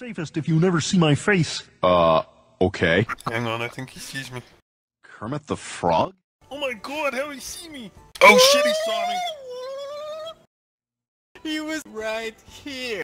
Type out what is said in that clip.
Safest if you never see my face. Uh, okay. Hang on, I think he sees me. Kermit the Frog? Oh my god, how he see me? Oh shit, he saw me! He was right here.